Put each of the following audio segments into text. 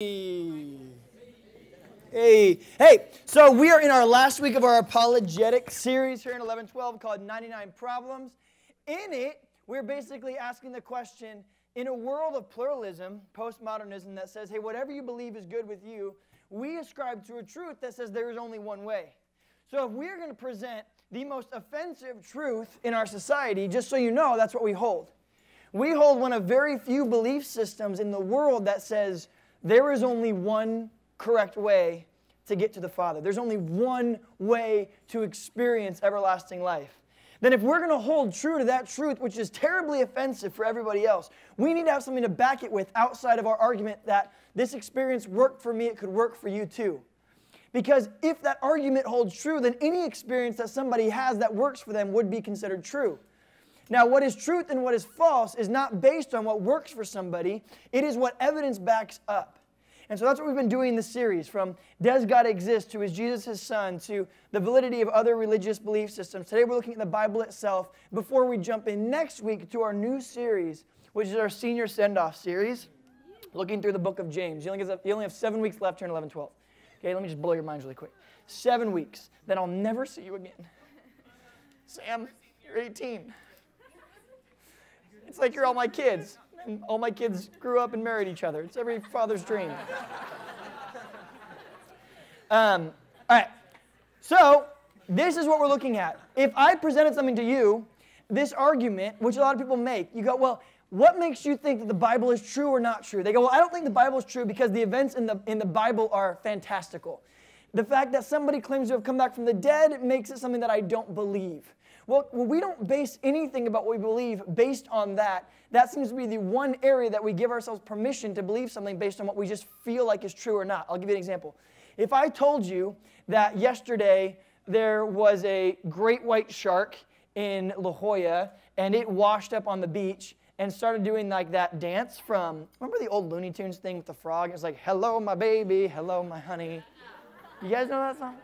Hey, hey, so we are in our last week of our apologetic series here in 1112 called 99 Problems. In it, we're basically asking the question in a world of pluralism, postmodernism that says, hey, whatever you believe is good with you, we ascribe to a truth that says there is only one way. So if we're going to present the most offensive truth in our society, just so you know, that's what we hold. We hold one of very few belief systems in the world that says there is only one correct way to get to the Father. There's only one way to experience everlasting life. Then, if we're going to hold true to that truth, which is terribly offensive for everybody else, we need to have something to back it with outside of our argument that this experience worked for me, it could work for you too. Because if that argument holds true, then any experience that somebody has that works for them would be considered true. Now, what is truth and what is false is not based on what works for somebody, it is what evidence backs up. And so that's what we've been doing in this series from Does God Exist to Is Jesus His Son to the validity of other religious belief systems. Today we're looking at the Bible itself before we jump in next week to our new series, which is our senior send off series, looking through the book of James. You only, have, seven weeks left here in 11 12. Okay, let me just blow your minds really quick. Seven weeks, then I'll never see you again. Sam, you're 18. It's like you're all my kids and all my kids grew up and married each other. It's every father's dream. Um, all right. So, this is what we're looking at. If I presented something to you, this argument, which a lot of people make, you go, well, what makes you think that the Bible is true or not true? They go, well, I don't think the Bible is true because the events in the, in the Bible are fantastical. The fact that somebody claims to have come back from the dead makes it something that I don't believe. Well, we don't base anything about what we believe based on that. That seems to be the one area that we give ourselves permission to believe something based on what we just feel like is true or not. I'll give you an example. If I told you that yesterday there was a great white shark in La Jolla and it washed up on the beach and started doing like that dance from remember the old Looney Tunes thing with the frog? It was like, "Hello, my baby. Hello, my honey." You guys know that song?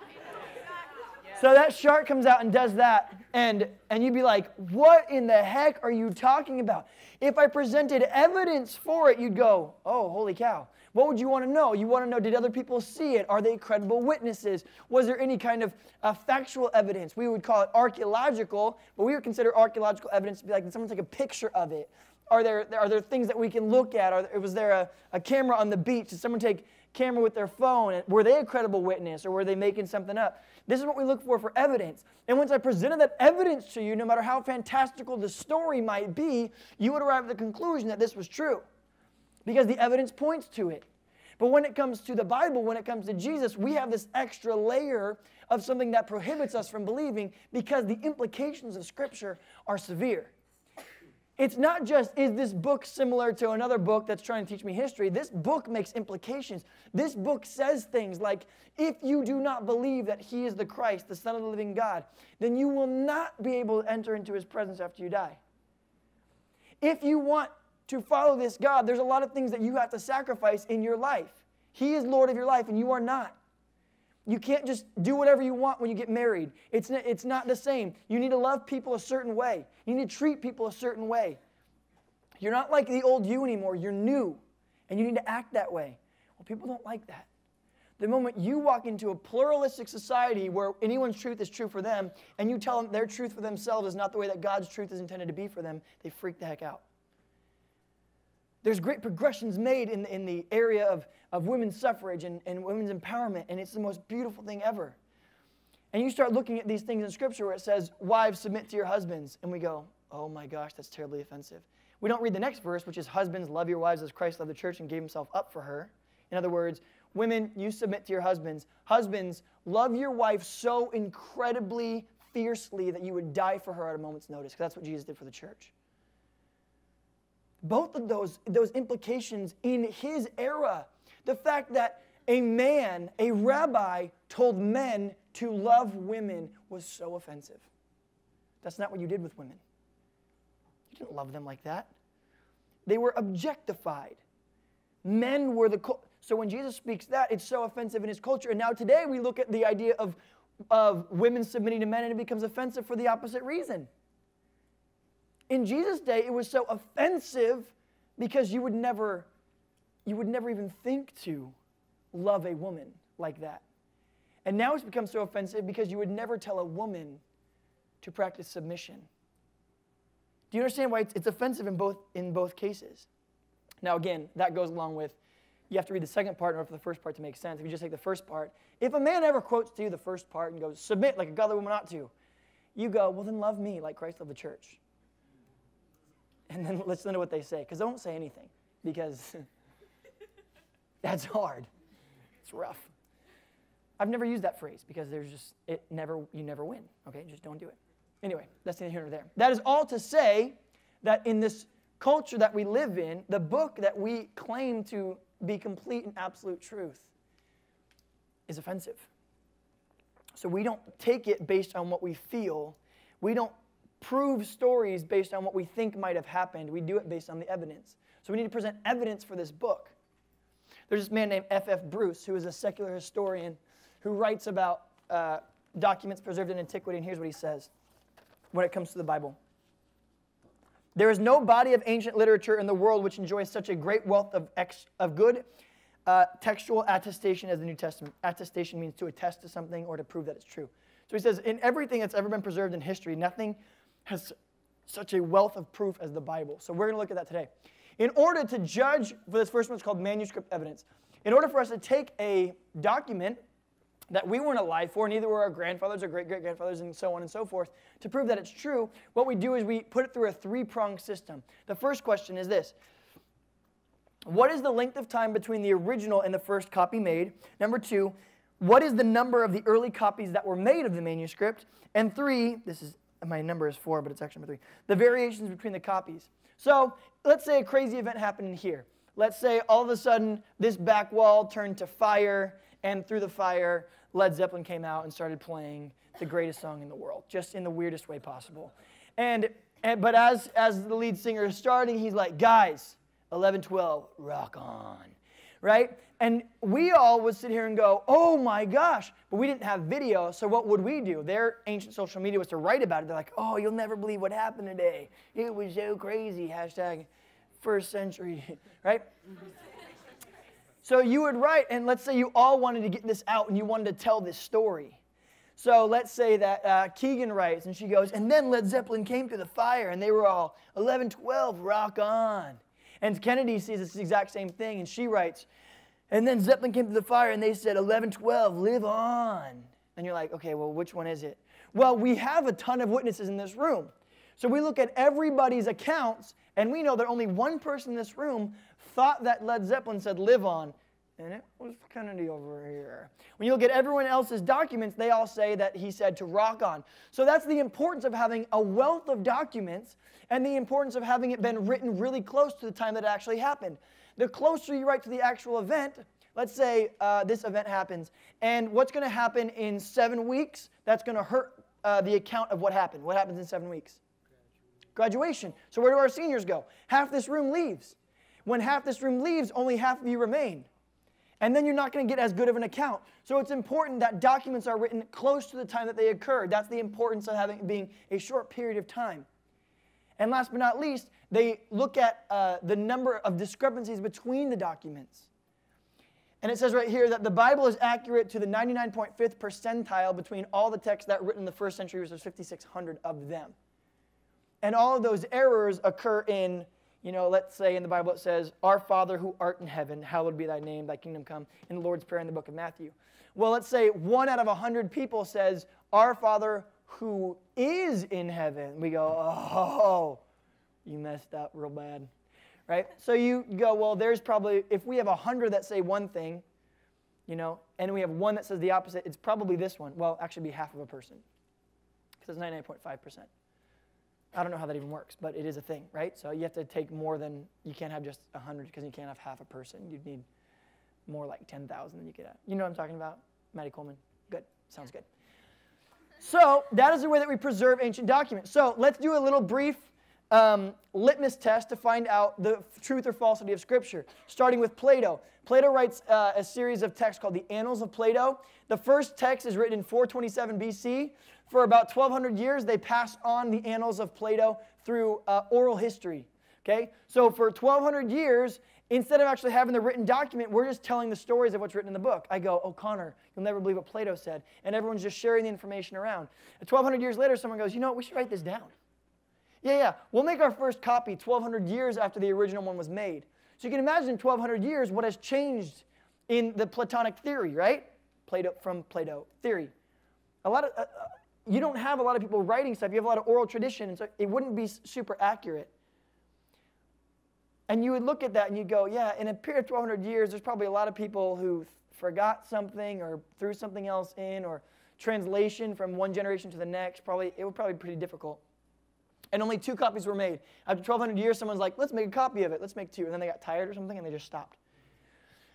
So that shark comes out and does that, and, and you'd be like, What in the heck are you talking about? If I presented evidence for it, you'd go, Oh, holy cow. What would you want to know? You want to know, did other people see it? Are they credible witnesses? Was there any kind of uh, factual evidence? We would call it archaeological, but we would consider archaeological evidence to be like, did someone take a picture of it? Are there, are there things that we can look at? Are, was there a, a camera on the beach? Did someone take camera with their phone? Were they a credible witness or were they making something up? This is what we look for for evidence. And once I presented that evidence to you, no matter how fantastical the story might be, you would arrive at the conclusion that this was true because the evidence points to it. But when it comes to the Bible, when it comes to Jesus, we have this extra layer of something that prohibits us from believing because the implications of Scripture are severe. It's not just, is this book similar to another book that's trying to teach me history? This book makes implications. This book says things like, if you do not believe that he is the Christ, the Son of the living God, then you will not be able to enter into his presence after you die. If you want to follow this God, there's a lot of things that you have to sacrifice in your life. He is Lord of your life, and you are not. You can't just do whatever you want when you get married. It's not, it's not the same. You need to love people a certain way, you need to treat people a certain way. You're not like the old you anymore. You're new, and you need to act that way. Well, people don't like that. The moment you walk into a pluralistic society where anyone's truth is true for them, and you tell them their truth for themselves is not the way that God's truth is intended to be for them, they freak the heck out. There's great progressions made in, in the area of, of women's suffrage and, and women's empowerment, and it's the most beautiful thing ever. And you start looking at these things in Scripture where it says, Wives, submit to your husbands. And we go, Oh my gosh, that's terribly offensive. We don't read the next verse, which is, Husbands, love your wives as Christ loved the church and gave himself up for her. In other words, women, you submit to your husbands. Husbands, love your wife so incredibly fiercely that you would die for her at a moment's notice, because that's what Jesus did for the church both of those, those implications in his era. The fact that a man, a rabbi, told men to love women was so offensive. That's not what you did with women. You didn't love them like that. They were objectified. Men were the. So when Jesus speaks that, it's so offensive in his culture. And now today we look at the idea of, of women submitting to men and it becomes offensive for the opposite reason. In Jesus' day, it was so offensive because you would never you would never even think to love a woman like that. And now it's become so offensive because you would never tell a woman to practice submission. Do you understand why it's, offensive in both, in both cases? Now, again, that goes along with you have to read the second part in order for the first part to make sense. If you just take the first part, if a man ever quotes to you the first part and goes, submit like a godly woman ought to, you go, well, then love me like Christ loved the church. And then listen to what they say, because won't say anything, because that's hard. It's rough. I've never used that phrase because there's just, it never, you never win, okay? Just don't do it. Anyway, that's neither here nor there. That is all to say that in this culture that we live in, the book that we claim to be complete and absolute truth is offensive. So we don't take it based on what we feel. We don't prove stories based on what we think might have happened. We do it based on the evidence. So we need to present evidence for this book. There's this man named F.F. F. Bruce, who is a secular historian who writes about uh, documents preserved in antiquity, and here's what he says when it comes to the Bible. There is no body of ancient literature in the world which enjoys such a great wealth of, ex- of good uh, textual attestation as the New Testament. Attestation means to attest to something or to prove that it's true. So he says, in everything that's ever been preserved in history, nothing has such a wealth of proof as the Bible. So we're going to look at that today. In order to judge, for this first one, it's called manuscript evidence. In order for us to take a document that we weren't alive for, neither were our grandfathers or great great grandfathers, and so on and so forth, to prove that it's true, what we do is we put it through a three pronged system. The first question is this What is the length of time between the original and the first copy made? Number two, what is the number of the early copies that were made of the manuscript? And three, this is my number is four, but it's actually number three, the variations between the copies. So let's say a crazy event happened here. Let's say all of a sudden this back wall turned to fire and through the fire, Led Zeppelin came out and started playing the greatest song in the world, just in the weirdest way possible. And, and but as as the lead singer is starting, he's like, guys, 11, 12, rock on, right? And we all would sit here and go, oh my gosh, but we didn't have video, so what would we do? Their ancient social media was to write about it. They're like, oh, you'll never believe what happened today. It was so crazy. Hashtag first century, right? So you would write, and let's say you all wanted to get this out and you wanted to tell this story. So let's say that uh, Keegan writes, and she goes, and then Led Zeppelin came to the fire, and they were all 11, 12, rock on. And Kennedy sees this exact same thing, and she writes, and then Zeppelin came to the fire, and they said, 11, 12, live on. And you're like, okay, well, which one is it? Well, we have a ton of witnesses in this room. So we look at everybody's accounts, and we know that only one person in this room thought that Led Zeppelin said live on, and it was Kennedy over here. When you look at everyone else's documents, they all say that he said to rock on. So that's the importance of having a wealth of documents and the importance of having it been written really close to the time that it actually happened. The closer you write to the actual event, let's say uh, this event happens, and what's going to happen in seven weeks, that's going to hurt uh, the account of what happened. What happens in seven weeks? Graduation. So where do our seniors go? Half this room leaves. When half this room leaves, only half of you remain. And then you're not going to get as good of an account. So it's important that documents are written close to the time that they occurred. That's the importance of having being a short period of time. And last but not least, they look at uh, the number of discrepancies between the documents. And it says right here that the Bible is accurate to the 99.5th percentile between all the texts that written in the first century, which was 5,600 of them. And all of those errors occur in you know, let's say in the Bible it says, Our Father who art in heaven, hallowed be thy name, thy kingdom come, in the Lord's Prayer in the book of Matthew. Well, let's say one out of a hundred people says, Our Father who is in heaven. We go, Oh, you messed up real bad. Right? So you go, Well, there's probably, if we have a hundred that say one thing, you know, and we have one that says the opposite, it's probably this one. Well, actually be half of a person. Because it's 99.5%. I don't know how that even works, but it is a thing, right? So you have to take more than, you can't have just 100 because you can't have half a person. You'd need more like 10,000 than you could have. You know what I'm talking about? Maddie Coleman. Good. Sounds good. So that is the way that we preserve ancient documents. So let's do a little brief um, litmus test to find out the truth or falsity of Scripture, starting with Plato. Plato writes uh, a series of texts called the Annals of Plato. The first text is written in 427 BC. For about 1,200 years, they passed on the Annals of Plato through uh, oral history. Okay? So for 1,200 years, instead of actually having the written document, we're just telling the stories of what's written in the book. I go, O'Connor, you'll never believe what Plato said. And everyone's just sharing the information around. 1,200 years later, someone goes, you know what, we should write this down. Yeah, yeah, we'll make our first copy 1,200 years after the original one was made. So you can imagine 1,200 years what has changed in the Platonic theory, right? Plato, from Plato theory. A lot of, uh, uh you don't have a lot of people writing stuff. You have a lot of oral tradition, and so it wouldn't be super accurate. And you would look at that and you'd go, yeah, in a period of 1,200 years, there's probably a lot of people who forgot something or threw something else in or translation from one generation to the next. Probably it would probably be pretty difficult. And only two copies were made. After 1,200 years, someone's like, let's make a copy of it. Let's make two. And then they got tired or something and they just stopped.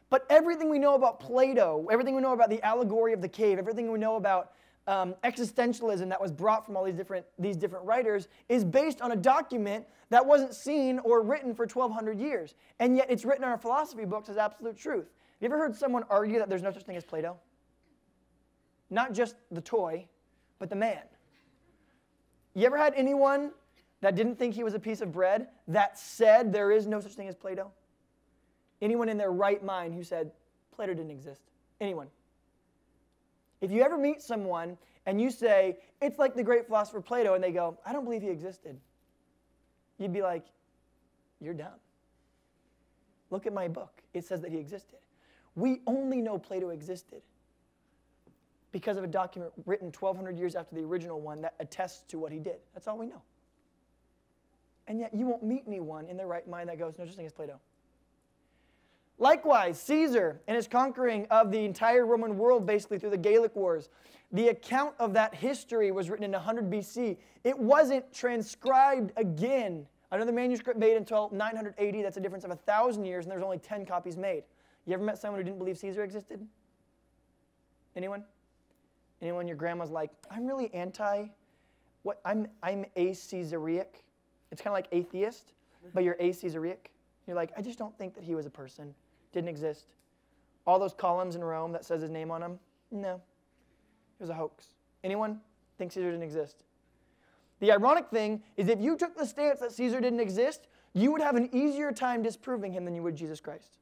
But everything we know about Plato, everything we know about the allegory of the cave, everything we know about um, existentialism that was brought from all these different, these different writers is based on a document that wasn't seen or written for 1,200 years. And yet it's written in our philosophy books as absolute truth. Have you ever heard someone argue that there's no such thing as Plato? Not just the toy, but the man. You ever had anyone that didn't think he was a piece of bread that said there is no such thing as Plato? Anyone in their right mind who said Plato didn't exist? Anyone? If you ever meet someone and you say, it's like the great philosopher Plato, and they go, I don't believe he existed, you'd be like, you're dumb. Look at my book. It says that he existed. We only know Plato existed because of a document written 1,200 years after the original one that attests to what he did. That's all we know. And yet, you won't meet anyone in their right mind that goes, no just thing as Plato. Likewise, Caesar and his conquering of the entire Roman world basically through the Gallic Wars. The account of that history was written in 100 BC. It wasn't transcribed again. Another manuscript made until 980. That's a difference of 1,000 years, and there's only 10 copies made. You ever met someone who didn't believe Caesar existed? Anyone? Anyone your grandma's like, I'm really anti, what, I'm, I'm a-Caesariac. It's kind of like atheist, but you're a-Caesariac. You're like, I just don't think that he was a person. Didn't exist. All those columns in Rome that says his name on them, no. It was a hoax. Anyone think Caesar didn't exist? The ironic thing is if you took the stance that Caesar didn't exist, you would have an easier time disproving him than you would Jesus Christ.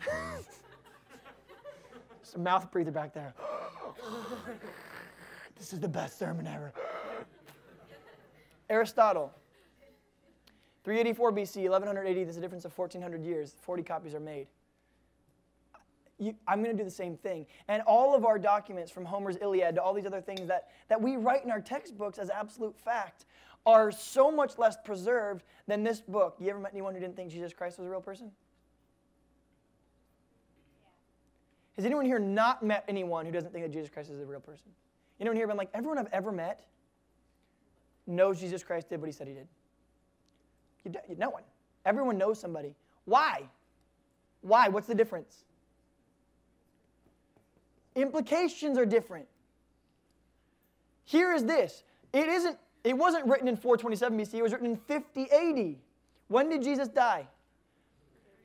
Just a mouth breather back there. this is the best sermon ever. Aristotle. 384 BC, 1180, there's a difference of 1400 years. 40 copies are made. You, I'm going to do the same thing. And all of our documents, from Homer's Iliad to all these other things that, that we write in our textbooks as absolute fact, are so much less preserved than this book. You ever met anyone who didn't think Jesus Christ was a real person? Has anyone here not met anyone who doesn't think that Jesus Christ is a real person? Anyone here been like, everyone I've ever met knows Jesus Christ did what he said he did? You, do, no one. Everyone knows somebody. Why? Why? What's the difference? Implications are different. Here is this. It isn't it wasn't written in 427 BC, it was written in 50 AD. When did Jesus die?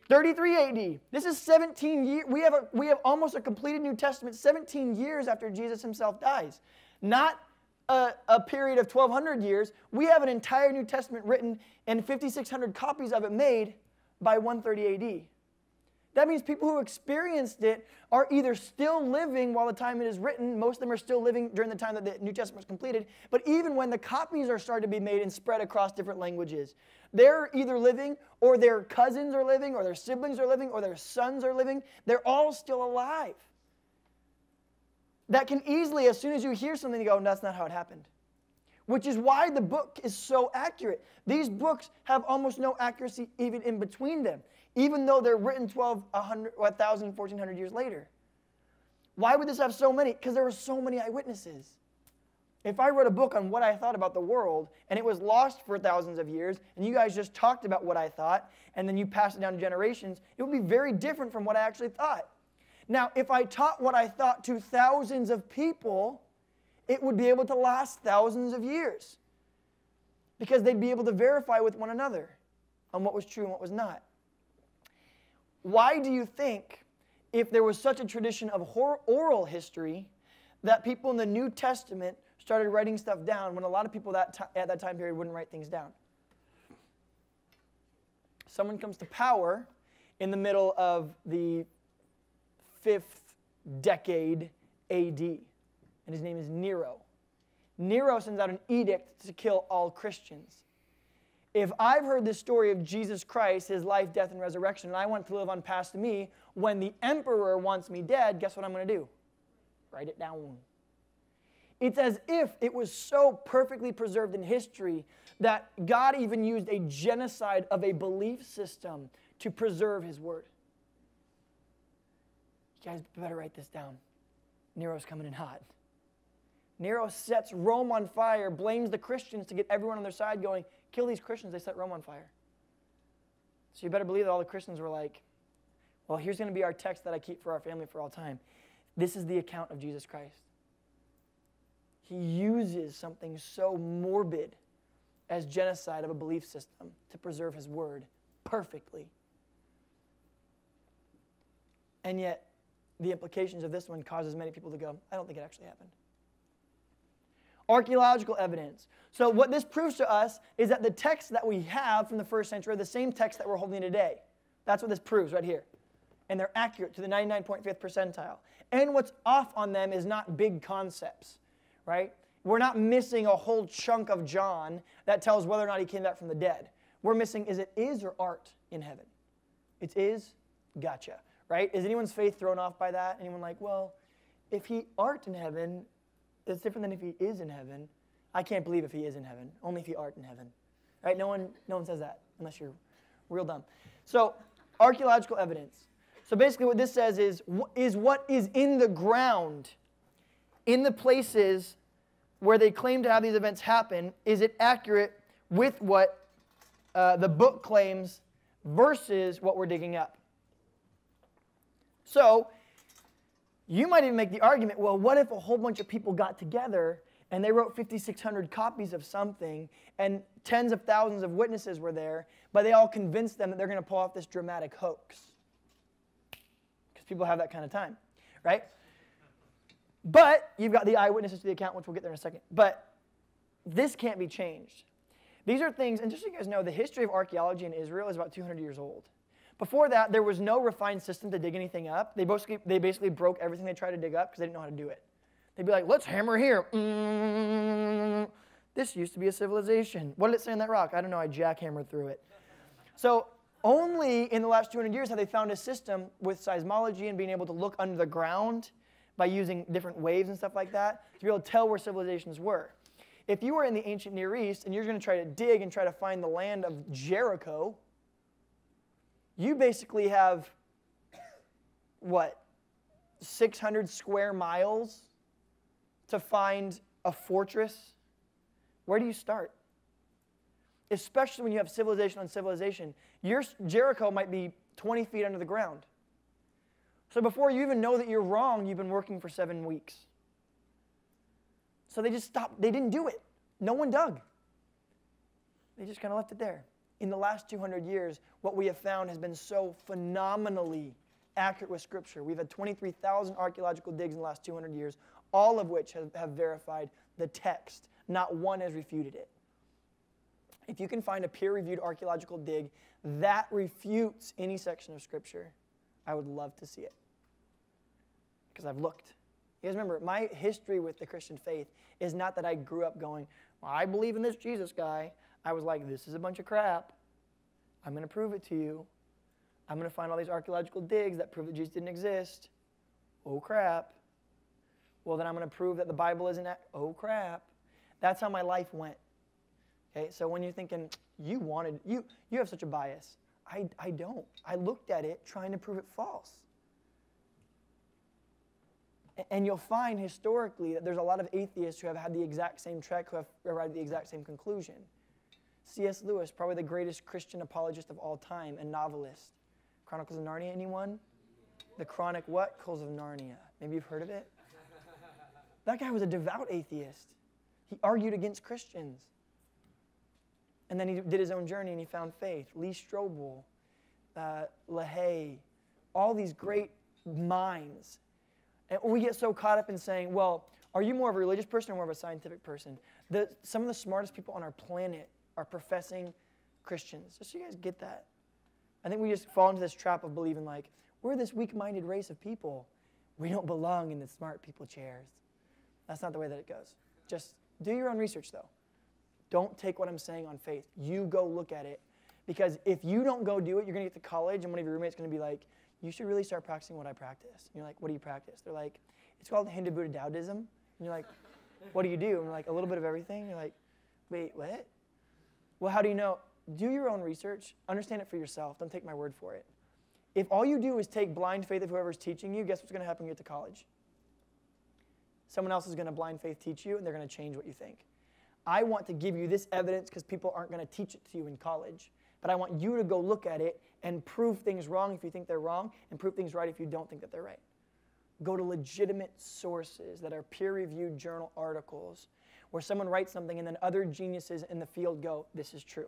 33 AD. This is 17 years. We have, a, we have almost a completed New Testament 17 years after Jesus himself dies. Not a, a, period of 1,200 years, we have an entire New Testament written and 5,600 copies of it made by 130 AD. That means people who experienced it are either still living while the time it is written, most of them are still living during the time that the New Testament was completed, but even when the copies are started to be made and spread across different languages, they're either living, or their cousins are living, or their siblings are living, or their sons are living. They're all still alive that can easily, as soon as you hear something, you go, that's not how it happened. Which is why the book is so accurate. These books have almost no accuracy even in between them, even though they're written 12, 100, 1,000, 1,400 years later. Why would this have so many? Because there were so many eyewitnesses. If I wrote a book on what I thought about the world and it was lost for thousands of years, and you guys just talked about what I thought, and then you passed it down to generations, it would be very different from what I actually thought. Now, if I taught what I thought to thousands of people, it would be able to last thousands of years because they'd be able to verify with one another on what was true and what was not. Why do you think, if there was such a tradition of oral history, that people in the New Testament started writing stuff down when a lot of people that at that time period wouldn't write things down? someone comes to power in the middle of the fifth decade AD, and his name is Nero. Nero sends out an edict to kill all Christians. If I've heard the story of Jesus Christ, his life, death, and resurrection, and I want to live on past me, when the emperor wants me dead, guess what I'm going to do? Write it down. It's as if it was so perfectly preserved in history that God even used a genocide of a belief system to preserve his word. You guys better write this down. Nero's coming in hot. Nero sets Rome on fire, blames the Christians to get everyone on their side going, kill these Christians, they set Rome on fire. So you better believe that all the Christians were like, well, here's going to be our text that I keep for our family for all time. This is the account of Jesus Christ. He uses something so morbid as genocide of a belief system to preserve his word perfectly. And yet, the implications of this one causes many people to go, I don't think it actually happened. Archaeological evidence. So, what this proves to us is that the texts that we have from the first century are the same texts that we're holding today. That's what this proves right here. And they're accurate to the 99.5th percentile. And what's off on them is not big concepts, right? We're not missing a whole chunk of John that tells whether or not he came back from the dead. We're missing is it is or art in heaven? It is, gotcha, right? Is anyone's faith thrown off by that? Anyone like, well, if he art in heaven, it's different than if he is in heaven. I can't believe if he is in heaven, only if he art in heaven. Right? No one, no one says that unless you're real dumb. So, archaeological evidence. So basically what this says is, is what is in the ground in the places where they claim to have these events happen, is it accurate with what uh, the book claims versus what we're digging up? So, you might even make the argument well, what if a whole bunch of people got together and they wrote 5,600 copies of something and tens of thousands of witnesses were there, but they all convinced them that they're going to pull off this dramatic hoax? Because people have that kind of time, right? But you've got the eyewitnesses to the account, which we'll get there in a second. But this can't be changed. These are things, and just so you guys know, the history of archaeology in Israel is about 200 years old. Before that, there was no refined system to dig anything up. They basically, they basically broke everything they tried to dig up because they didn't know how to do it. They'd be like, let's hammer here. Mm, this used to be a civilization. What did it say on that rock? I don't know. I jackhammered through it. So only in the last 200 years have they found a system with seismology and being able to look under the ground by using different waves and stuff like that to be able to tell where civilizations were. If you were in the ancient Near East and you're going to try to dig and try to find the land of Jericho, you basically have what 600 square miles to find a fortress? Where do you start? Especially when you have civilization on civilization. Your jericho might be 20 feet under the ground. So before you even know that you're wrong you've been working for seven weeks. So they just stopped they didn't do it. No one dug. They just kind of left it there in the last 200 years, what we have found has been so phenomenally accurate with Scripture. We've had 23,000 archaeological digs in the last 200 years, all of which have, have verified the text. Not one has refuted it. If you can find a peer reviewed archaeological dig that refutes any section of Scripture, I would love to see it. Because I've looked. You guys remember, my history with the Christian faith is not that I grew up going, well, I believe in this Jesus guy. I was like, this is a bunch of crap. I'm going to prove it to you. I'm going to find all these archaeological digs that prove that Jesus didn't exist. Oh, crap. Well, then I'm going to prove that the Bible isn't. oh, crap. That's how my life went. Okay, so when you're thinking, you wanted, you, you have such a bias. I, I don't. I looked at it trying to prove it false. And you'll find historically that there's a lot of atheists who have had the exact same trek, who have arrived at the exact same conclusion. C.S. Lewis, probably the greatest Christian apologist of all time and novelist. Chronicles of Narnia, anyone? The Chronic what? Chronicles of Narnia. Maybe you've heard of it? That guy was a devout atheist. He argued against Christians. And then he did his own journey and he found faith. Lee Strobel, uh, LaHaye, all these great minds. And we get so caught up in saying, well, are you more of a religious person or more of a scientific person? The, some of the smartest people on our planet are professing Christians. Just so you guys get that. I think we just fall into this trap of believing like we're this weak-minded race of people. We don't belong in the smart people chairs. That's not the way that it goes. Just do your own research though. Don't take what I'm saying on faith. You go look at it. Because if you don't go do it, you're going to get to college and one of your roommates is going to be like, you should really start practicing what I practice. And you're like, what do you practice? They're like, it's called Hindu Buddha Taoism. And you're like, what do you do? And like, a little bit of everything. You're like, wait, what? Well, how do you know? Do your own research. Understand it for yourself. Don't take my word for it. If all you do is take blind faith of whoever's teaching you, guess what's going to happen when you get to college? Someone else is going to blind faith teach you, and they're going to change what you think. I want to give you this evidence because people aren't going to teach it to you in college. But I want you to go look at it and prove things wrong if you think they're wrong, and prove things right if you don't think that they're right. Go to legitimate sources that are peer reviewed journal articles where someone writes something and then other geniuses in the field go, This is true.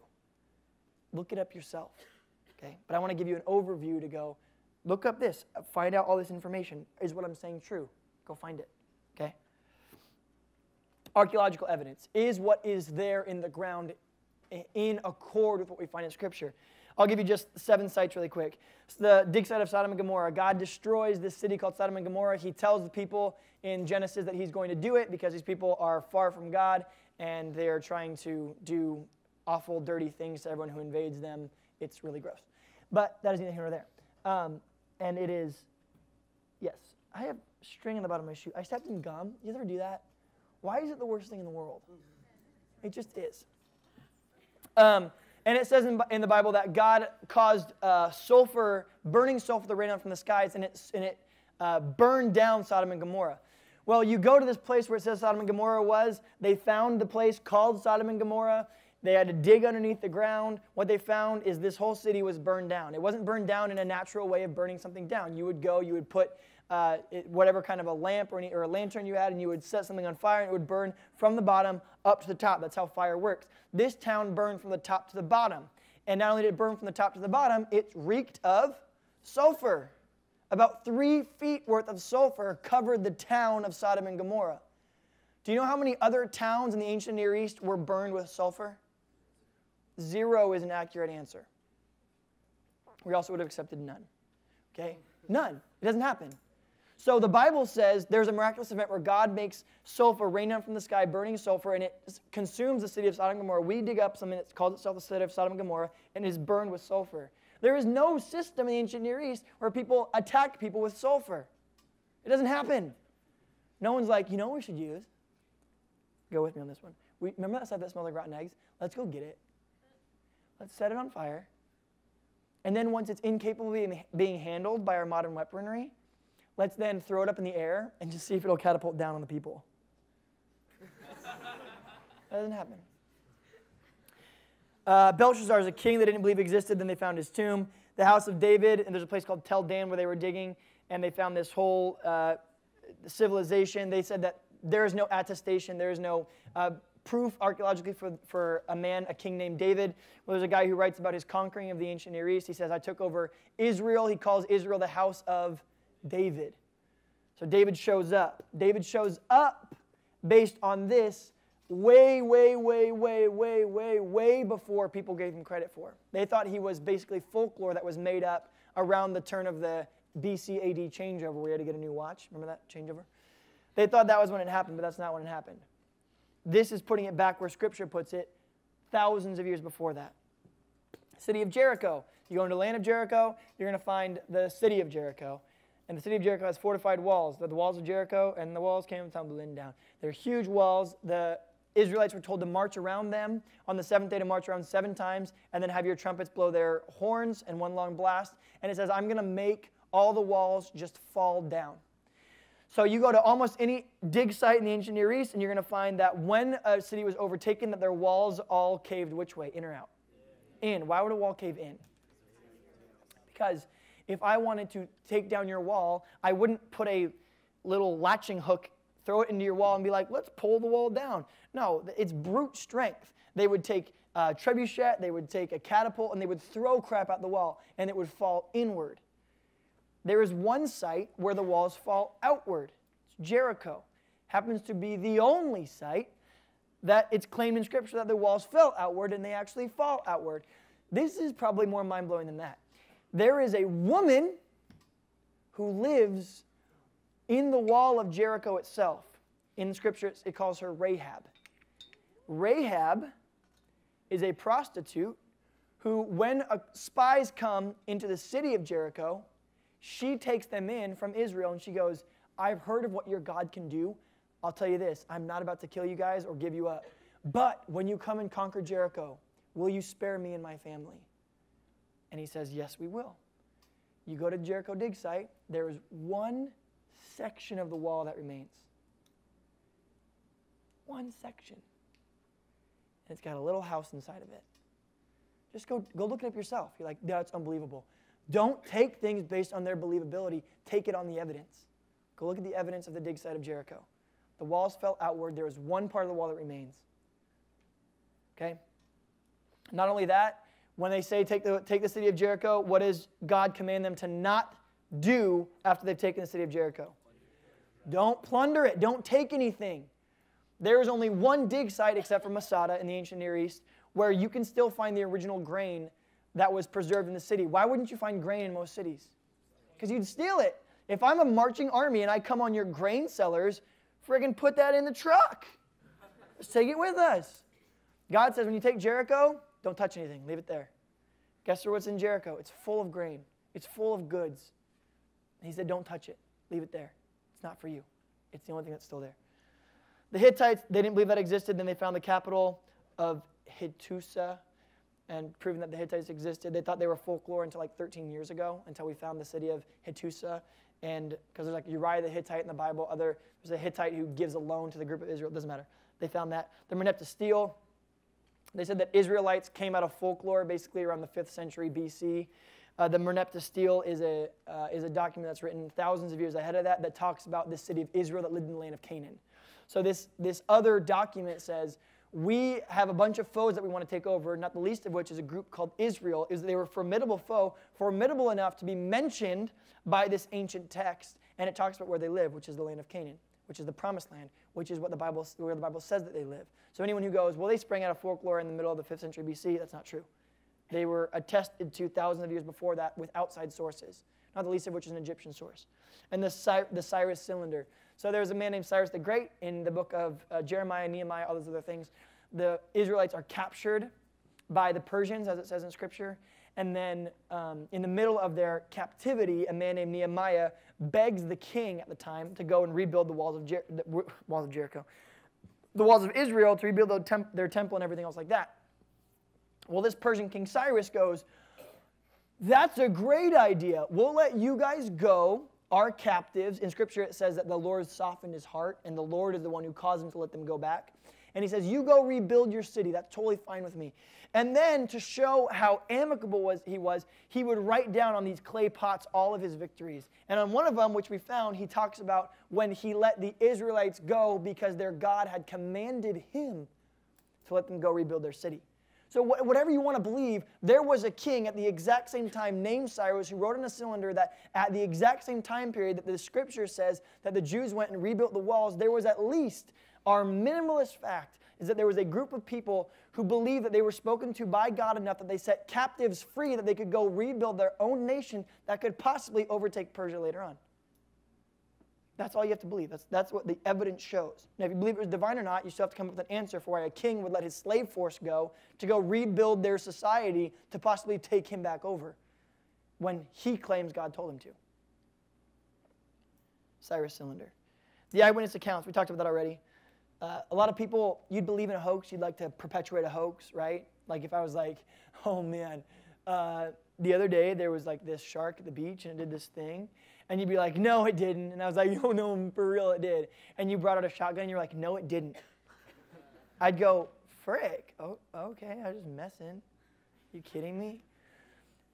Look it up yourself. Okay? But I want to give you an overview to go, look up this, find out all this information. Is what I'm saying true? Go find it. Okay? Archaeological evidence is what is there in the ground in accord with what we find in Scripture. I'll give you just seven sites really quick. So the dig site of Sodom and Gomorrah. God destroys this city called Sodom and Gomorrah. He tells the people in Genesis that he's going to do it because these people are far from God and they're trying to do awful, dirty things to everyone who invades them. It's really gross. But that is neither here nor there. Um, and it is, yes, I have string in the bottom of my shoe. I stepped in gum. You ever do that? Why is it the worst thing in the world? It just is. Um, and it says in, in, the Bible that God caused uh, sulfur, burning sulfur to rain down from the skies, and it, and it uh, burned down Sodom and Gomorrah. Well, you go to this place where it says Sodom and Gomorrah was. They found the place called Sodom and Gomorrah. They had to dig underneath the ground. What they found is this whole city was burned down. It wasn't burned down in a natural way of burning something down. You would go, you would put uh, it, whatever kind of a lamp or, any, or a lantern you had, and you would set something on fire, and it would burn from the bottom up to the top. That's how fire works. This town burned from the top to the bottom. And not only did it burn from the top to the bottom, it reeked of sulfur. About three feet worth of sulfur covered the town of Sodom and Gomorrah. Do you know how many other towns in the ancient Near East were burned with sulfur? Zero is an accurate answer. We also would have accepted none. Okay? None. It doesn't happen. So the Bible says there's a miraculous event where God makes sulfur rain down from the sky, burning sulfur, and it consumes the city of Sodom and Gomorrah. We dig up something that calls itself the city of Sodom and Gomorrah and is burned with sulfur. There is no system in the ancient Near East where people attack people with sulfur. It doesn't happen. No one's like, you know what we should use? Go with me on this one. We, remember that stuff that smells like rotten eggs? Let's go get it. Let's set it on fire. And then once it's incapable of being handled by our modern weaponry, let's then throw it up in the air and just see if it'll catapult down on the people. that doesn't happen. Uh, Belshazzar is a king they didn't believe existed. Then they found his tomb. The house of David, and there's a place called Tel Dan where they were digging, and they found this whole uh, civilization. They said that there is no attestation, there is no uh, proof archaeologically for, for a man, a king named David. Well, there's a guy who writes about his conquering of the ancient Near East. He says, I took over Israel. He calls Israel the house of David. So David shows up. David shows up based on this way, way, way, way, way, way, way before people gave him credit for. They thought he was basically folklore that was made up around the turn of the BC AD changeover. We had to get a new watch. Remember that changeover? They thought that was when it happened, but that's not when it happened. This is putting it back where Scripture puts it, thousands of years before that. City of Jericho. You go into the land of Jericho, you're going to find the city of Jericho. And the city of Jericho has fortified walls. The walls of Jericho, and the walls came tumbling down. They're huge walls. The Israelites were told to march around them on the seventh day to march around seven times, and then have your trumpets blow their horns and one long blast. And it says, I'm going to make all the walls just fall down. So you go to almost any dig site in the ancient Near East, and you're going to find that when a city was overtaken, that their walls all caved which way? In or out? In. Why would a wall cave in? Because if I wanted to take down your wall, I wouldn't put a little latching hook, throw it into your wall, and be like, let's pull the wall down. No, it's brute strength. They would take a trebuchet, they would take a catapult, and they would throw crap at the wall, and it would fall inward. There is one site where the walls fall outward. It's Jericho. Happens to be the only site that it's claimed in Scripture that the walls fell outward and they actually fall outward. This is probably more mind blowing than that. There is a woman who lives in the wall of Jericho itself. In Scripture, it calls her Rahab. Rahab is a prostitute who, when spies come into the city of Jericho, she takes them in from Israel and she goes, I've heard of what your God can do. I'll tell you this I'm not about to kill you guys or give you up. But when you come and conquer Jericho, will you spare me and my family? And he says, Yes, we will. You go to Jericho dig site, there is one section of the wall that remains. One section. And it's got a little house inside of it. Just go, go look it up yourself. You're like, that's unbelievable. Don't take things based on their believability, take it on the evidence. Go look at the evidence of the dig site of Jericho. The walls fell outward. There is one part of the wall that remains. Okay? Not only that, when they say take the, take the city of Jericho, what does God command them to not do after they've taken the city of Jericho? Don't plunder it. Don't take anything. There is only one dig site, except for Masada in the ancient Near East, where you can still find the original grain that was preserved in the city. Why wouldn't you find grain in most cities? Because you'd steal it. If I'm a marching army and I come on your grain cellars, friggin' put that in the truck. Let's take it with us. God says when you take Jericho, don't touch anything, leave it there. Guess what's in Jericho? It's full of grain, it's full of goods. And he said, don't touch it, leave it there. It's not for you. It's the only thing that's still there. The Hittites, they didn't believe that existed. Then they found the capital of Hattusa and proving that the Hittites existed. They thought they were folklore until like 13 years ago, until we found the city of Hattusa. And because there's like Uriah the Hittite in the Bible, other there's a Hittite who gives a loan to the group of Israel. It doesn't matter. They found that. The Merneptah stele. They said that Israelites came out of folklore basically around the 5th century BC. Uh, the Merneptah stele is a, uh, is a document that's written thousands of years ahead of that that talks about the city of Israel that lived in the land of Canaan. So this, this other document says we have a bunch of foes that we want to take over, not the least of which is a group called Israel. Is they were a formidable foe, formidable enough to be mentioned by this ancient text, and it talks about where they live, which is the land of Canaan, which is the promised land, which is what the Bible where the Bible says that they live. So anyone who goes, well, they sprang out of folklore in the middle of the fifth century BC, that's not true. They were attested to thousands of years before that with outside sources, not the least of which is an Egyptian source. And the, the Cyrus cylinder. So there's a man named Cyrus the Great in the book of uh, Jeremiah, Nehemiah, all those other things. The Israelites are captured by the Persians, as it says in Scripture. And then um, in the middle of their captivity, a man named Nehemiah begs the king at the time to go and rebuild the walls of, Jer- the walls of Jericho, the walls of Israel to rebuild temp- their temple and everything else like that. Well, this Persian king Cyrus goes, That's a great idea. We'll let you guys go our captives. In Scripture, it says that the Lord softened his heart, and the Lord is the one who caused him to let them go back. And he says, You go rebuild your city. That's totally fine with me. And then to show how amicable was, he was, he would write down on these clay pots all of his victories. And on one of them, which we found, he talks about when he let the Israelites go because their God had commanded him to let them go rebuild their city. So, whatever you want to believe, there was a king at the exact same time named Cyrus who wrote in a cylinder that at the exact same time period that the scripture says that the Jews went and rebuilt the walls, there was at least our minimalist fact is that there was a group of people who believed that they were spoken to by God enough that they set captives free that they could go rebuild their own nation that could possibly overtake Persia later on. That's all you have to believe. That's, that's what the evidence shows. Now, if you believe it was divine or not, you still have to come up with an answer for why a king would let his slave force go to go rebuild their society to possibly take him back over when he claims God told him to. Cyrus Cylinder. The eyewitness accounts, we talked about that already. Uh, a lot of people, you'd believe in a hoax, you'd like to perpetuate a hoax, right? Like if I was like, oh man, uh, the other day there was like this shark at the beach and it did this thing and you'd be like, no, it didn't. And I was like, oh, no, for real, it did. And you brought out a shotgun, and you're like, no, it didn't. I'd go, frick, oh, okay, I was just messing. You kidding me?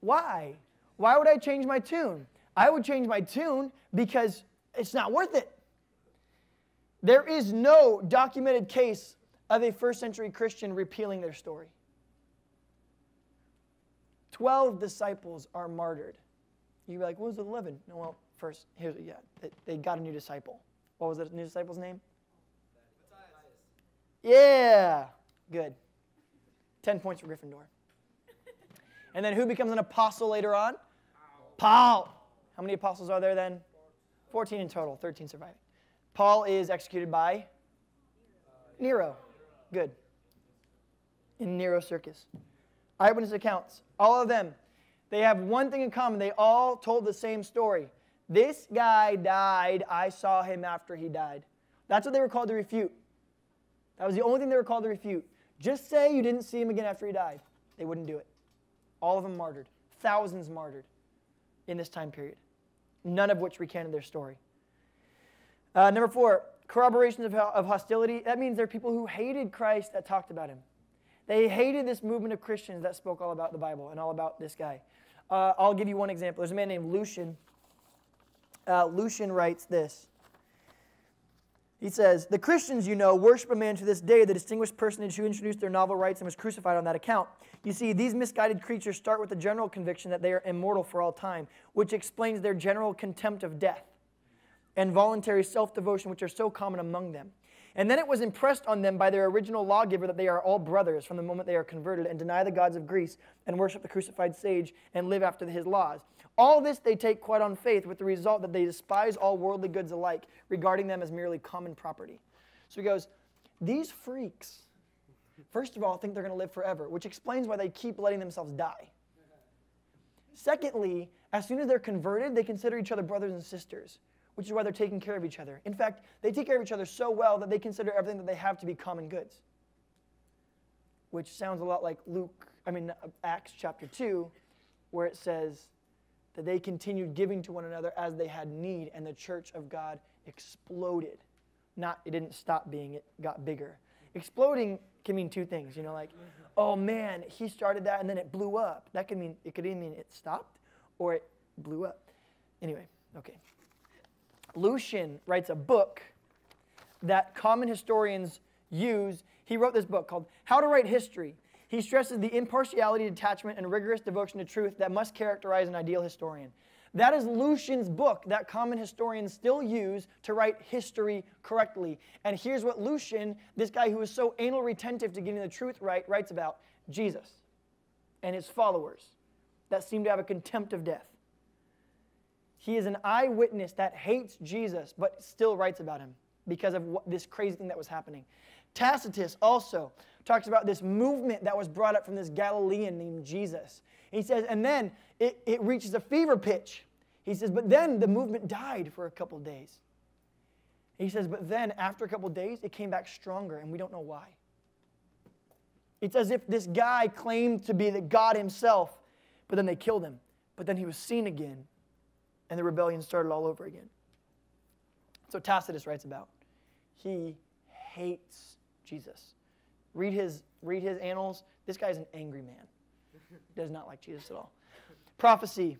Why? Why would I change my tune? I would change my tune because it's not worth it. There is no documented case of a first century Christian repealing their story. Twelve disciples are martyred. You'd be like, what was the 11? No, well, first, yeah, they, they got a new disciple. What was the new disciple's name? Yeah, good. 10 points for Gryffindor. And then who becomes an apostle later on? Paul. How many apostles are there then? 14 in total, 13 surviving. Paul is executed by Nero. Good. In Nero Circus. Eyewitness accounts, all of them, they have one thing in common. They all told the same story. This guy died. I saw him after he died. That's what they were called to refute. That was the only thing they were called to refute. Just say you didn't see him again after he died. They wouldn't do it. All of them martyred, thousands martyred in this time period, none of which recanted their story. Uh, number four, corroborations of, of hostility. That means there are people who hated Christ that talked about him. They hated this movement of Christians that spoke all about the Bible and all about this guy. Uh, I'll give you one example. There's a man named Lucian. Uh, Lucian writes this. He says, The Christians, you know, worship a man to this day, the distinguished personage who introduced their novel rites and was crucified on that account. You see, these misguided creatures start with the general conviction that they are immortal for all time, which explains their general contempt of death and voluntary self devotion, which are so common among them. And then it was impressed on them by their original lawgiver that they are all brothers from the moment they are converted and deny the gods of Greece and worship the crucified sage and live after his laws. All this they take quite on faith, with the result that they despise all worldly goods alike, regarding them as merely common property. So he goes, These freaks, first of all, think they're going to live forever, which explains why they keep letting themselves die. Secondly, as soon as they're converted, they consider each other brothers and sisters which is why they're taking care of each other. In fact, they take care of each other so well that they consider everything that they have to be common goods. Which sounds a lot like Luke, I mean, Acts chapter 2, where it says that they continued giving to one another as they had need, and the church of God exploded. Not, it didn't stop being, it got bigger. Exploding can mean two things, you know, like, oh man, he started that and then it blew up. That could mean, it could even mean it stopped or it blew up. Anyway, okay. Lucian writes a book that common historians use. He wrote this book called How to Write History. He stresses the impartiality, detachment, and rigorous devotion to truth that must characterize an ideal historian. That is Lucian's book that common historians still use to write history correctly. And here's what Lucian, this guy who is so anal retentive to getting the truth right, writes about Jesus and his followers that seem to have a contempt of death. He is an eyewitness that hates Jesus, but still writes about him because of what, this crazy thing that was happening. Tacitus also talks about this movement that was brought up from this Galilean named Jesus. He says, and then it, it reaches a fever pitch. He says, but then the movement died for a couple days. He says, but then after a couple days, it came back stronger, and we don't know why. It's as if this guy claimed to be the God himself, but then they killed him. But then he was seen again, and the rebellion started all over again. So Tacitus writes about. He hates Jesus. Read his, read his annals. This guy's an angry man. Does not like Jesus at all. Prophecy.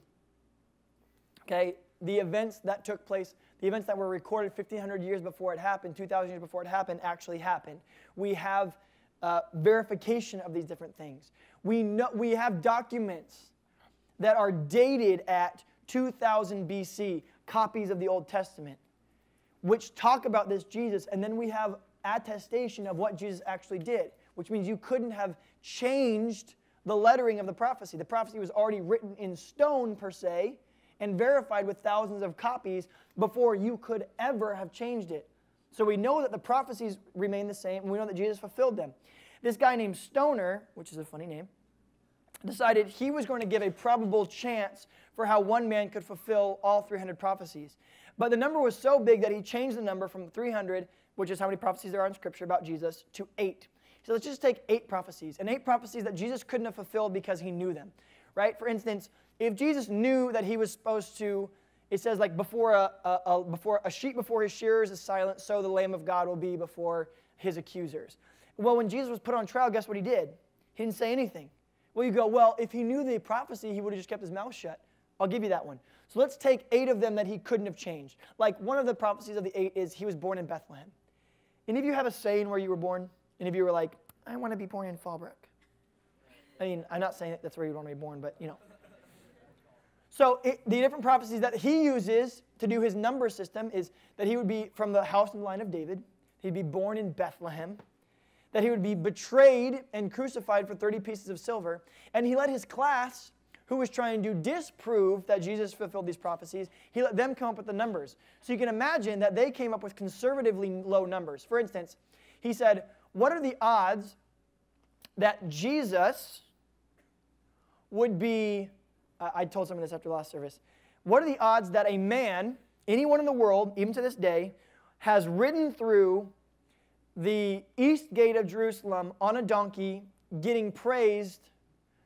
Okay, the events that took place, the events that were recorded 1,500 years before it happened, 2,000 years before it happened, actually happened. We have uh, verification of these different things. We, know, we have documents that are dated at 2000 BC, copies of the Old Testament, which talk about this Jesus, and then we have attestation of what Jesus actually did, which means you couldn't have changed the lettering of the prophecy. The prophecy was already written in stone, per se, and verified with thousands of copies before you could ever have changed it. So we know that the prophecies remain the same, and we know that Jesus fulfilled them. This guy named Stoner, which is a funny name, decided he was going to give a probable chance for how one man could fulfill all 300 prophecies. But the number was so big that he changed the number from 300, which is how many prophecies there are in Scripture about Jesus, to eight. So let's just take eight prophecies, and eight prophecies that Jesus couldn't have fulfilled because he knew them, right? For instance, if Jesus knew that he was supposed to, it says like before a, a, a, before a sheep before his shearers is silent, so the Lamb of God will be before his accusers. Well, when Jesus was put on trial, guess what he did? He didn't say anything. Well, you go, well, if he knew the prophecy, he would have just kept his mouth shut. I'll give you that one. So let's take eight of them that he couldn't have changed. Like one of the prophecies of the eight is he was born in Bethlehem. Any of you have a saying where you were born? Any of you were like, I want to be born in Fallbrook? I mean, I'm not saying that that's where you want to be born, but you know. So it, the different prophecies that he uses to do his number system is that he would be from the house and line of David. He'd be born in Bethlehem that he would be betrayed and crucified for 30 pieces of silver. And he let his class, who was trying to disprove that Jesus fulfilled these prophecies, he let them come up with the numbers. So you can imagine that they came up with conservatively low numbers. For instance, he said, What are the odds that Jesus would be? Uh, I told some of this after the last service. What are the odds that a man, anyone in the world, even to this day, has ridden through the east gate of Jerusalem on a donkey, getting praised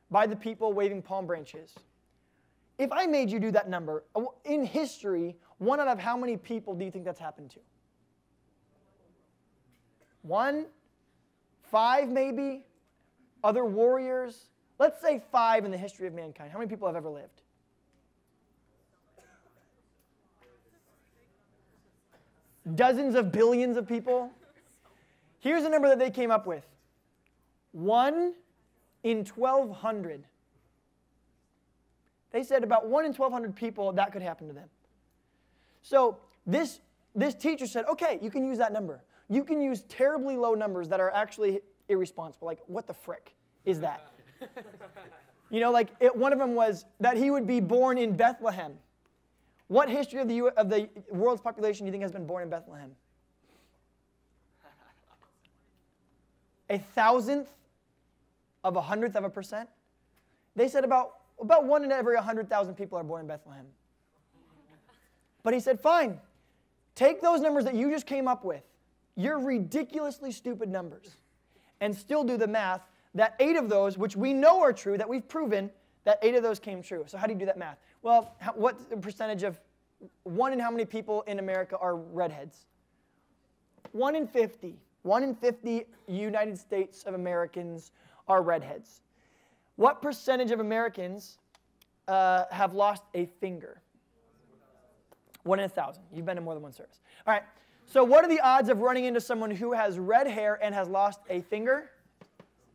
by the people waving palm branches. If I made you do that number, uh, in history, one out of how many people do you think that's happened to? One? Five, maybe? Other warriors? Let's say five in the history of mankind. How many people have ever lived? Dozens of billions of people? Here's a number that they came up with one in 1,200. They said about 1 in 1,200 people that could happen to them. So this, this teacher said, okay, you can use that number. You can use terribly low numbers that are actually irresponsible. Like, what the frick is that? you know, like it, one of them was that he would be born in Bethlehem. What history of the, of the world's population do you think has been born in Bethlehem? A thousandth of a hundredth of a percent? They said about, about one in every 100,000 people are born in Bethlehem. But he said, fine, take those numbers that you just came up with, your ridiculously stupid numbers, and still do the math that eight of those, which we know are true, that we've proven, that eight of those came true. So how do you do that math? Well, what percentage of one in how many people in America are redheads? One in 50. One in 50 United States of Americans are redheads. What percentage of Americans uh, have lost a finger? One in a thousand. You've been to more than one service. All right. So, what are the odds of running into someone who has red hair and has lost a finger?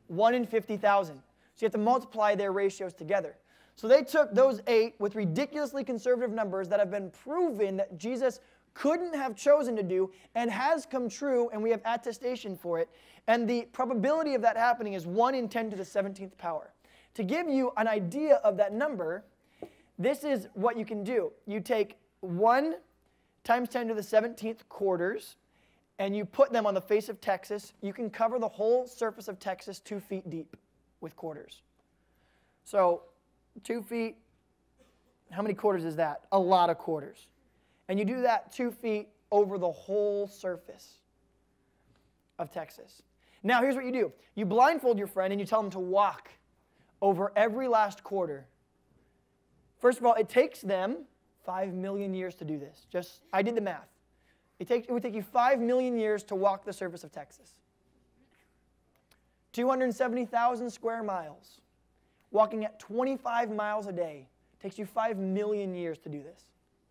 One in 50,000. So, you have to multiply their ratios together. So, they took those eight with ridiculously conservative numbers that have been proven that Jesus couldn't have chosen to do and has come true, and we have attestation for it. And the probability of that happening is 1 in 10 to the 17th power. To give you an idea of that number, this is what you can do. You take 1 times 10 to the 17th quarters, and you put them on the face of Texas. You can cover the whole surface of Texas two feet deep with quarters. So, two feet, how many quarters is that? A lot of quarters. And you do that two feet over the whole surface of Texas. Now, here's what you do you blindfold your friend and you tell him to walk over every last quarter. First of all, it takes them five million years to do this. Just, I did the math. It, take, it would take you five million years to walk the surface of Texas. 270,000 square miles. Walking at 25 miles a day takes you five million years to do this.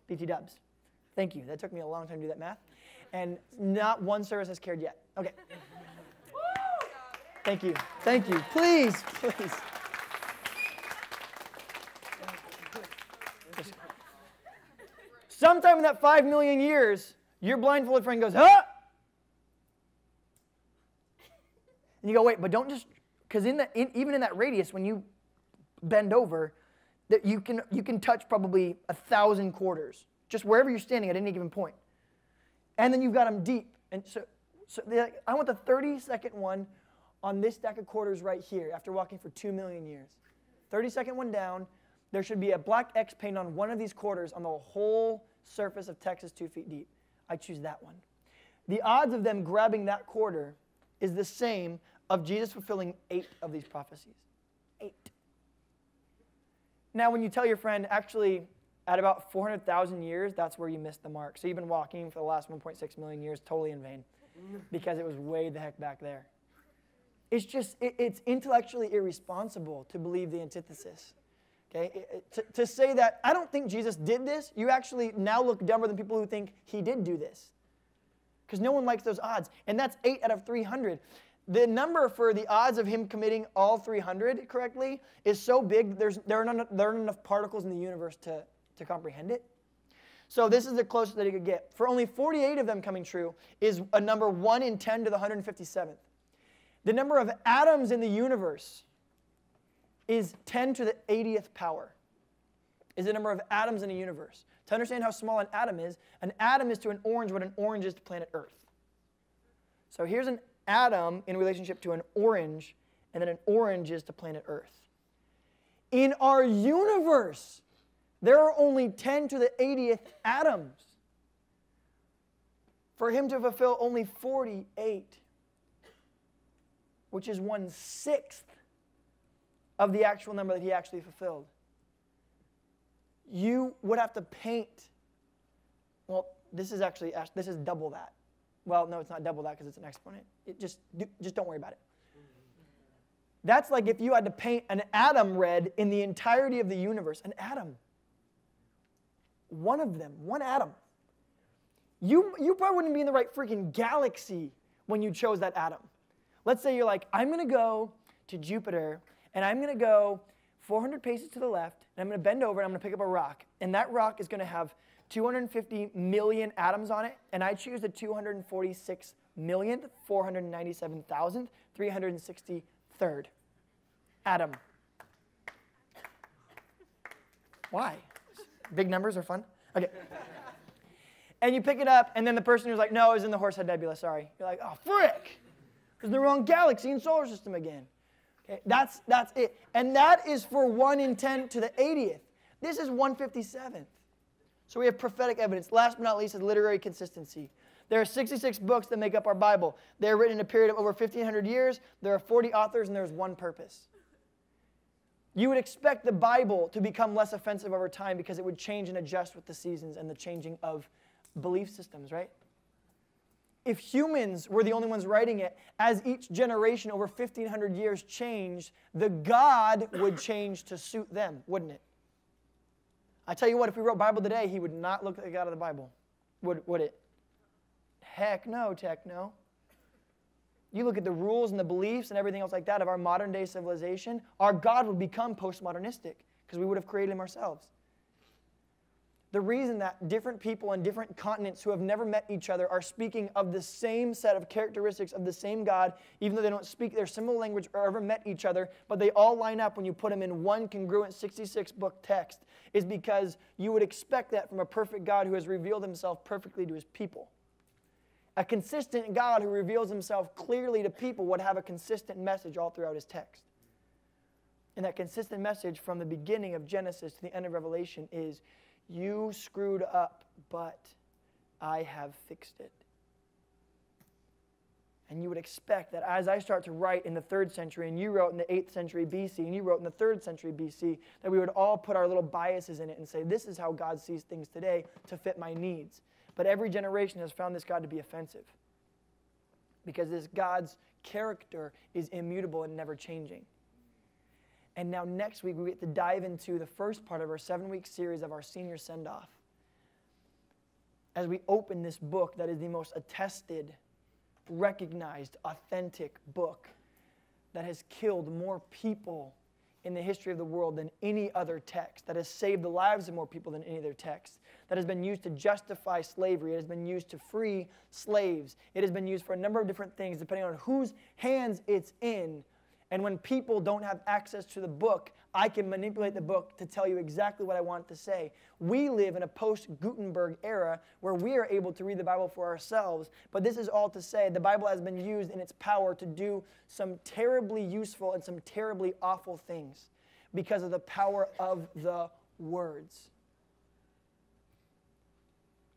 BT dubs. Thank you. That took me a long time to do that math. And not one service has cared yet. Okay. Thank you. Thank you. Please, please. Sometime in that five million years, your blindfolded friend goes, huh? And you go, wait, but don't just, because in, in, even in that radius, when you bend over, that you can you can touch probably a thousand quarters just wherever you're standing at any given point. And then you've got them deep. And so, so like, I want the 30 second one on this stack of quarters right here after walking for two million years. 30 second one down. There should be a black X paint on one of these quarters on the whole surface of Texas two feet deep. I choose that one. The odds of them grabbing that quarter is the same of Jesus fulfilling eight of these prophecies. Eight. Now, when you tell your friend, actually, at about 400,000 years, that's where you missed the mark. So you've been walking for the last 1.6 million years totally in vain because it was way the heck back there. It's just, it, it's intellectually irresponsible to believe the antithesis. Okay? It, it, to, to say that I don't think Jesus did this, you actually now look dumber than people who think he did do this. Because no one likes those odds. And that's 8 out of 300 the number for the odds of him committing all 300 correctly is so big there's, there, are not, there aren't enough particles in the universe to, to comprehend it. So this is the closest that he could get. For only 48 of them coming true is a number 1 in 10 to the 157th. The number of atoms in the universe is 10 to the 80th power, is the number of atoms in a universe. To understand how small an atom is, an atom is to an orange what an orange is to planet Earth. So here's an atom in relationship to an orange, and then an orange is to planet Earth. In our universe, there are only 10 to the 80th atoms. For him to fulfill only 48, which is one sixth of the actual number that he actually fulfilled, you would have to paint. Well, this is actually this is double that. Well, no, it's not double that because it's an exponent. It just just don't worry about it. That's like if you had to paint an atom red in the entirety of the universe. An atom. One of them, one atom. You, you probably wouldn't be in the right freaking galaxy when you chose that atom. Let's say you're like, I'm to go to Jupiter and I'm to go 400 paces to the left and I'm to bend over and I'm to pick up a rock. And that rock is to have 250 million atoms on it. And I choose the 246 millionth, 497,000, 360 third. atom. Why? Big numbers are fun? Okay. And you pick it up, and then the person who's like, no, it was in the Horsehead Nebula, sorry. You're like, oh, frick. It was in the wrong galaxy and solar system again. Okay, that's, that's it. And that is for 1 in 10 to the 80th. This is 157th. So we have prophetic evidence. Last but not least is literary consistency. There are 66 books that make up our Bible. They're written in a period of over 1,500 years. There are 40 authors, and there's one purpose. You would expect the Bible to become less offensive over time because it would change and adjust with the seasons and the changing of belief systems, right? If humans were the only ones writing it, as each generation over 1,500 years changed, the God would change to suit them, wouldn't it? I tell you what, if we wrote Bible today, he would not look like the God of the Bible, would, would it? Heck no, techno. You look at the rules and the beliefs and everything else like that of our modern day civilization, our God would become postmodernistic because we would have created him ourselves. The reason that different people on different continents who have never met each other are speaking of the same set of characteristics of the same God, even though they don't speak their similar language or ever met each other, but they all line up when you put them in one congruent 66 book text, is because you would expect that from a perfect God who has revealed himself perfectly to his people. A consistent God who reveals himself clearly to people would have a consistent message all throughout his text. And that consistent message from the beginning of Genesis to the end of Revelation is You screwed up, but I have fixed it. And you would expect that as I start to write in the third century, and you wrote in the eighth century BC, and you wrote in the third century BC, that we would all put our little biases in it and say, This is how God sees things today to fit my needs. But every generation has found this God to be offensive because this God's character is immutable and never changing. And now, next week, we get to dive into the first part of our seven week series of our senior send off. As we open this book that is the most attested, recognized, authentic book that has killed more people in the history of the world than any other text, that has saved the lives of more people than any other text, that has been used to justify slavery. It has been used to free slaves. It has been used for a number of different things, depending on whose hands it's in. And when people don't have access to the book, I can manipulate the book to tell you exactly what I want to say. We live in a post Gutenberg era where we are able to read the Bible for ourselves. But this is all to say the Bible has been used in its power to do some terribly useful and some terribly awful things because of the power of the words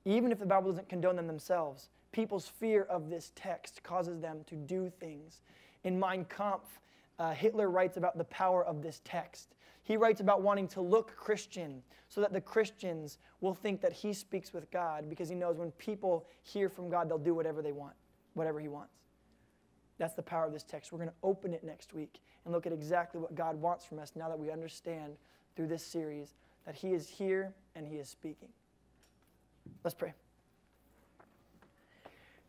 even if the Bible doesn't condone them themselves, people's fear of this text causes them to do things. In Mein Kampf, uh, Hitler writes about the power of this text. He writes about wanting to look Christian so that the Christians will think that he speaks with God because he knows when people hear from God, they'll do whatever they want, whatever he wants. That's the power of this text. We're going to open it next week and look at exactly what God wants from us now that we understand through this series that he is here and he is speaking. Let's pray.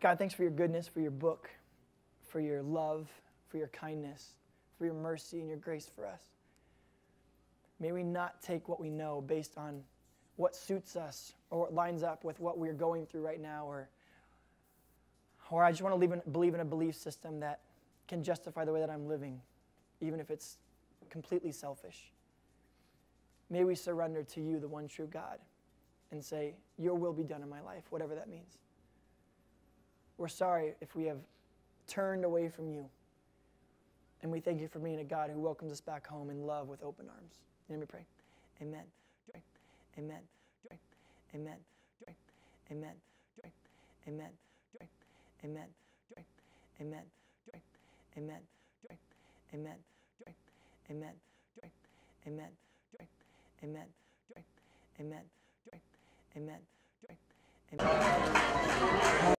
God, thanks for your goodness, for your book, for your love, for your kindness, for your mercy and your grace for us. May we not take what we know based on what suits us or what lines up with what we're going through right now, or, or I just want to in, believe in a belief system that can justify the way that I'm living, even if it's completely selfish. May we surrender to you, the one true God, and say, Your will be done in my life, whatever that means. We're sorry if we have turned away from you. And we thank you for being a God who welcomes us back home in love with open arms. Let me pray. Amen. Amen. Amen. Amen. Amen. Amen. Amen. Amen. Amen. Amen. Amen. Amen. Amen. Amen. Amen. Amen.